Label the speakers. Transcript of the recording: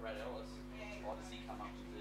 Speaker 1: Brad Ellis.
Speaker 2: I'd like
Speaker 1: come up to do